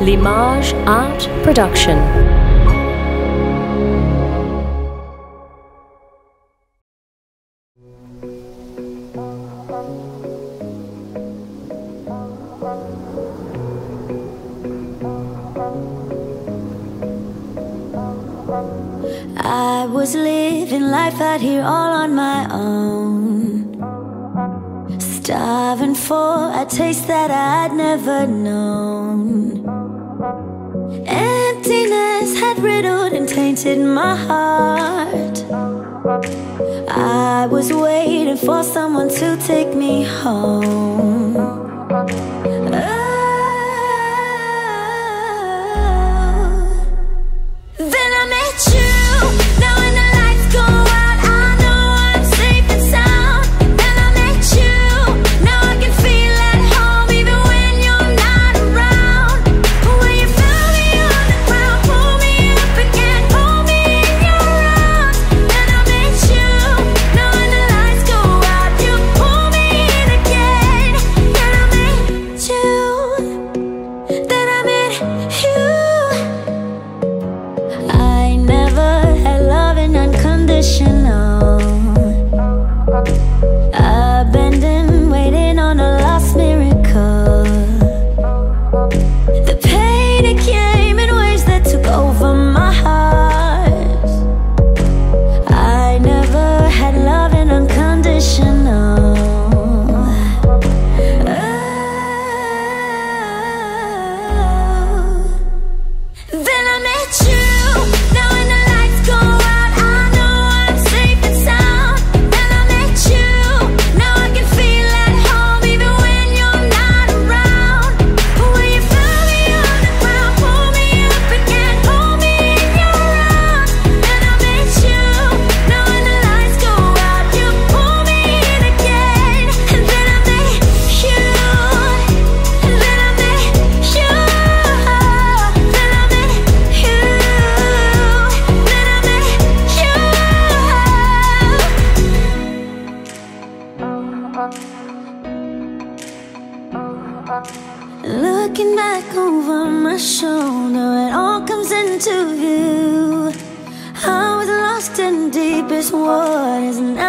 Limage Art Production. I was living life out here all on my own. Starving for a taste that I'd never known. Emptiness had riddled and tainted my heart. I was waiting for someone to take me home. The Looking back over my shoulder, it all comes into view. I was lost in deepest waters, and I